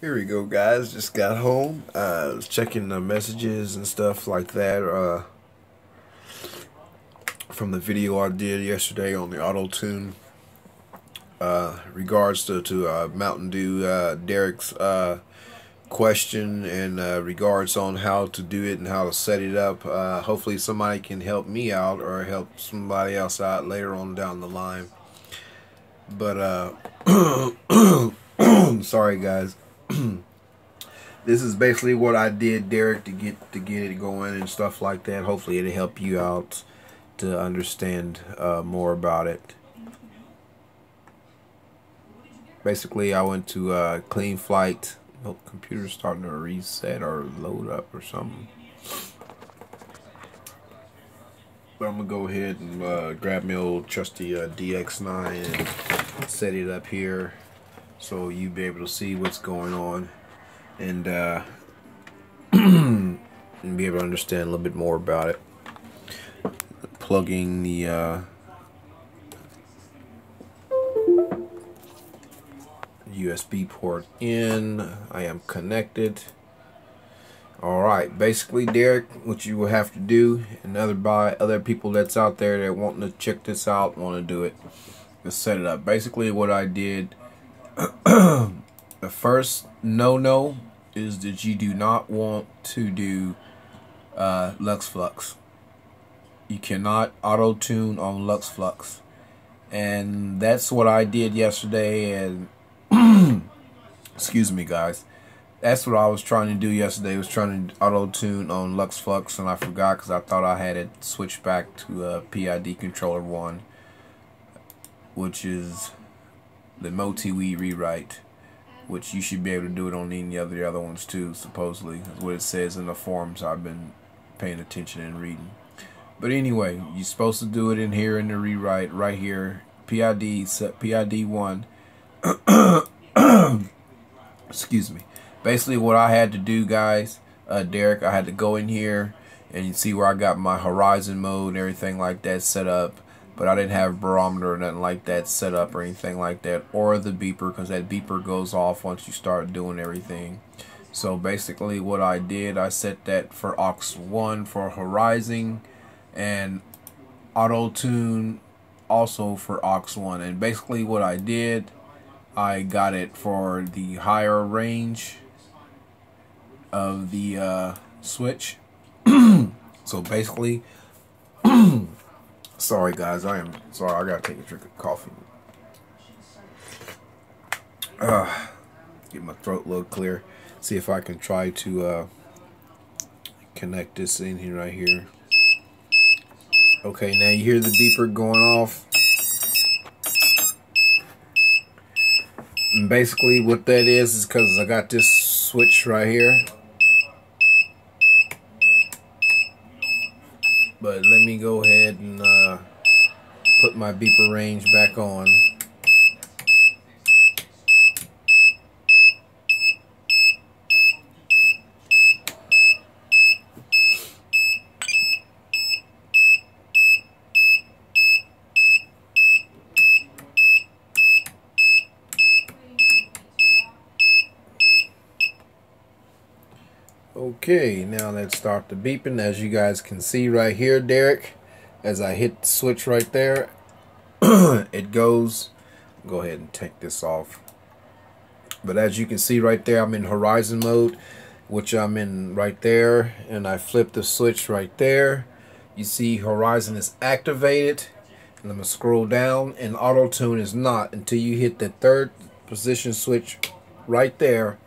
Here we go, guys. Just got home. Uh, was checking the messages and stuff like that uh, from the video I did yesterday on the auto tune. Uh, regards to to uh, Mountain Dew, uh, Derek's uh, question and uh, regards on how to do it and how to set it up. Hopefully, somebody can help me out or help somebody else out later on down the line. But sorry, guys. this is basically what I did, Derek, to get to get it going and stuff like that. Hopefully, it'll help you out to understand uh, more about it. Basically, I went to uh, Cleanflight. Oh, computer's starting to reset or load up or something. But I'm gonna go ahead and uh, grab my old trusty uh, DX9 and set it up here so you be able to see what's going on and uh, and be able to understand a little bit more about it. Plugging the uh, USB port in. I am connected. Alright, basically Derek, what you will have to do, and other by other people that's out there that wanting to check this out, want to do it, is set it up. Basically what I did the first no-no is that you do not want to do uh, Lux Flux. You cannot auto-tune on Lux Flux. And that's what I did yesterday and excuse me guys. That's what I was trying to do yesterday. I was trying to auto-tune on Lux Flux and I forgot because I thought I had it switched back to a PID controller 1 which is the MultiWii rewrite, which you should be able to do it on any of the other ones too, supposedly. That's what it says in the forums I've been paying attention and reading. But anyway, you're supposed to do it in here in the rewrite, right here. PID, PID 1. Excuse me. Basically, what I had to do, guys, uh, Derek, I had to go in here and you see where I got my horizon mode and everything like that set up but I didn't have barometer or nothing like that set up or anything like that or the beeper because that beeper goes off once you start doing everything. So basically what I did I set that for aux 1 for horizon and auto tune also for aux 1 and basically what I did I got it for the higher range of the uh, switch. So basically Sorry, guys. I am sorry. I gotta take a drink of coffee. Uh, get my throat a little clear. See if I can try to uh, connect this in here right here. Okay, now you hear the beeper going off. And basically what that is is because I got this switch right here. But let me go ahead and uh, put my beeper range back on. Okay, now let's start the beeping. As you guys can see right here, Derek, as I hit the switch right there, it goes. Go ahead and take this off. But as you can see right there, I'm in horizon mode, which I'm in right there. And I flip the switch right there. You see horizon is activated. And I'm going to scroll down and auto tune is not until you hit the third position switch right there.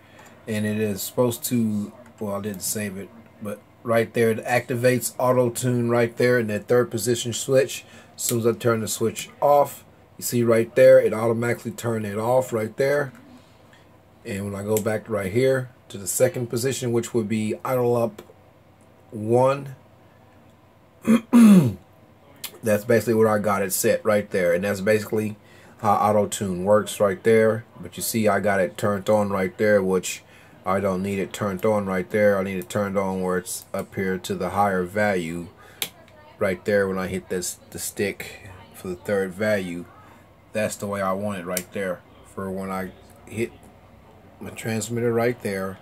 And it is supposed to well I didn't save it but right there it activates auto tune right there in that third position switch. As soon as I turn the switch off you see right there it automatically turned it off right there. And when I go back right here to the second position which would be idle up one that's basically what I got it set right there. And that's basically how auto tune works right there. But you see I got it turned on right there which I don't need it turned on right there. I need it turned on where it's up here to the higher value right there when I hit this the stick for the third value. That's the way I want it right there for when I hit my transmitter right there.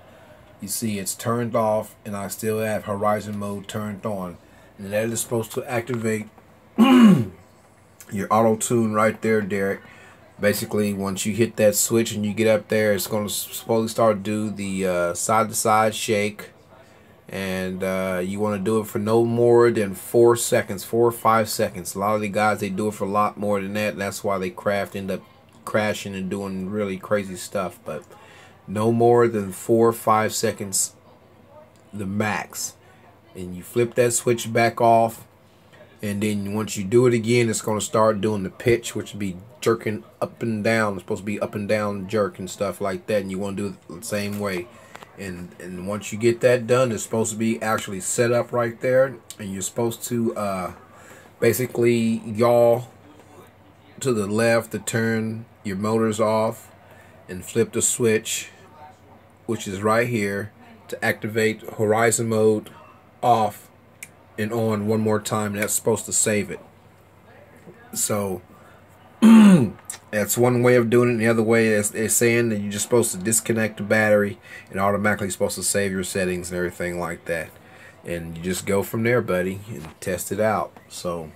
You see it's turned off and I still have horizon mode turned on. And that is supposed to activate your auto tune right there, Derek. Basically, once you hit that switch and you get up there, it's going to slowly start do the side to side shake. And uh, you want to do it for no more than four seconds, four or five seconds. A lot of the guys, they do it for a lot more than that. That's why they craft end up crashing and doing really crazy stuff. But no more than four or five seconds, the max. And you flip that switch back off and then once you do it again, it's going to start doing the pitch, which would be jerking up and down. It's supposed to be up and down jerk and stuff like that. And you want to do it the same way. And, and once you get that done, it's supposed to be actually set up right there. And you're supposed to uh, basically yaw to the left to turn your motors off and flip the switch, which is right here, to activate horizon mode off and on one more time. That's supposed to save it. So that's one way of doing it. The other way is, is saying that you're just supposed to disconnect the battery and automatically supposed to save your settings and everything like that. And you just go from there, buddy, and test it out. So,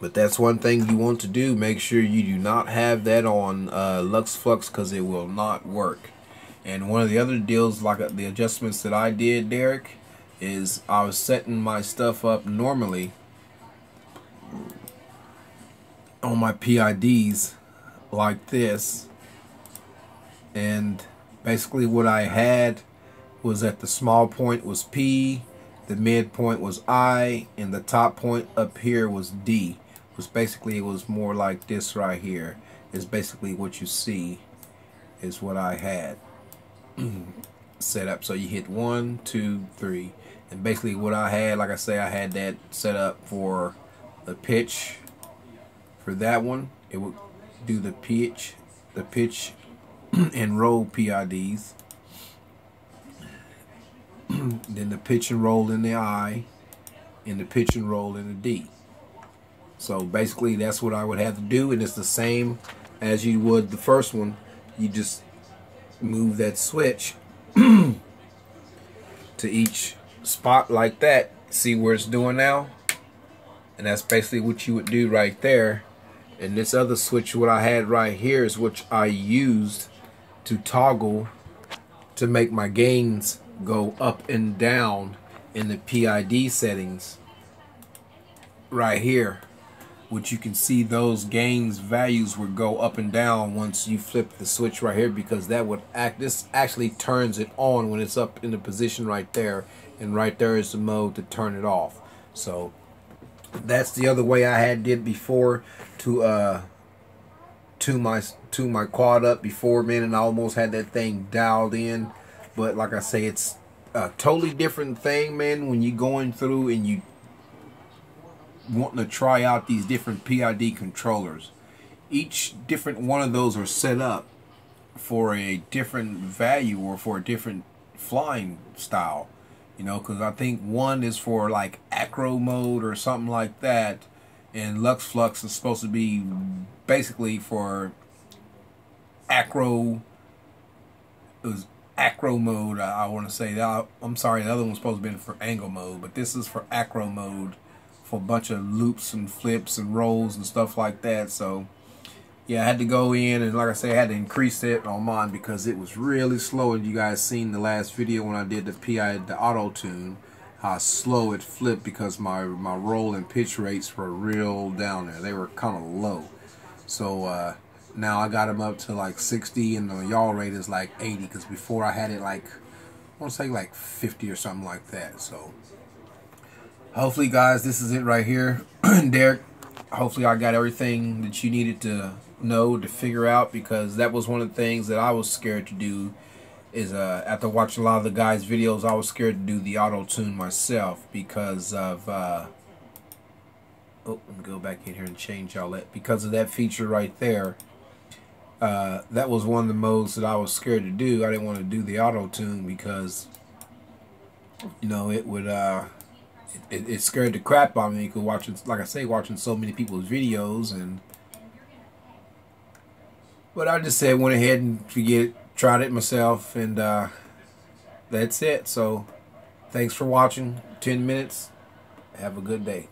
but that's one thing you want to do. Make sure you do not have that on uh, Lux Flux because it will not work. And one of the other deals, like uh, the adjustments that I did, Derek, is I was setting my stuff up normally on my PIDs like this. And basically what I had was at the small point was P the midpoint was I and the top point up here was D. Was basically it was more like this right here is basically what you see is what I had set up so you hit one two three and basically what I had, like I say, I had that set up for the pitch for that one. It would do the pitch, the pitch and roll PIDs. then the pitch and roll in the I and the pitch and roll in the D. So basically that's what I would have to do and it's the same as you would the first one. You just move that switch to each spot like that, see where it's doing now? And that's basically what you would do right there. And this other switch, what I had right here is what I used to toggle to make my gains go up and down in the PID settings right here which you can see those gains values would go up and down once you flip the switch right here because that would act this actually turns it on when it's up in the position right there and right there is the mode to turn it off. So that's the other way I had did before to uh to my to my quad up before man and I almost had that thing dialed in. But like I say it's a totally different thing man when you going through and you wanting to try out these different PID controllers. Each different one of those are set up for a different value or for a different flying style. You know, because I think one is for like acro mode or something like that, and Lux Flux is supposed to be basically for acro. It was acro mode. I, I want to say that. I'm sorry, the other one was supposed to be for angle mode, but this is for acro mode for a bunch of loops and flips and rolls and stuff like that. So yeah, I had to go in and like I said, I had to increase it on mine because it was really slow. And you guys seen the last video when I did the PI, the auto tune, how slow it flipped because my my roll and pitch rates were real down there. They were kind of low. So uh, now I got them up to like 60 and the yaw rate is like 80 because before I had it like I want to say like 50 or something like that. So hopefully guys this is it right here. Derek hopefully I got everything that you needed to know to figure out because that was one of the things that I was scared to do is uh, after watching a lot of the guys videos I was scared to do the auto tune myself because of uh, oh let me go back in here and change all that. Because of that feature right there uh, that was one of the modes that I was scared to do. I didn't want to do the auto tune because you know it would uh, it, it scared the crap out of me because watching, like I say, watching so many people's videos and. But I just said went ahead and forget tried it myself, and uh, that's it. So, thanks for watching. Ten minutes. Have a good day.